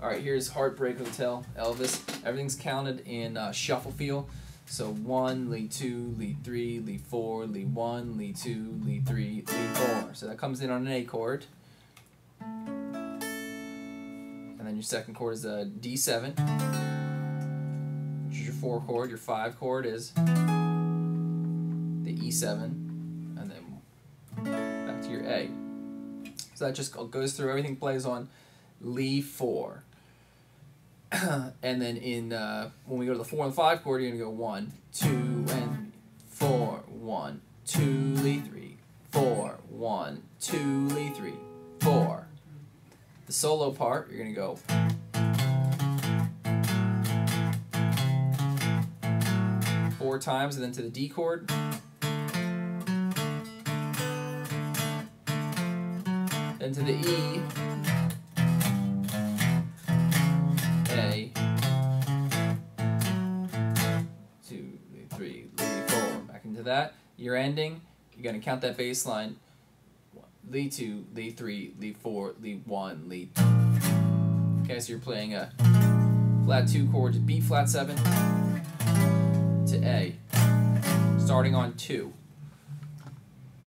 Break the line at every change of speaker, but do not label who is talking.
All right, here's Heartbreak Hotel, Elvis. Everything's counted in uh, shuffle feel. So one, lead two, lead three, lead four, lead one, lead two, lead three, lead four. So that comes in on an A chord. And then your second chord is a D7, which is your four chord. Your five chord is the E7, and then back to your A. So that just goes through, everything plays on Lee 4. and then in uh, when we go to the 4 and 5 chord, you're to go 1, 2, and 4, 1, 2, Lee 3, 4, 1, 2, Lee 3, 4. The solo part, you're to go. Four times, and then to the D chord. Then to the E. into that. You're ending. You're going to count that bass line. Lead two, lead three, lead four, lead one, lead. Okay, so you're playing a flat two chords, B flat seven to A, starting on two.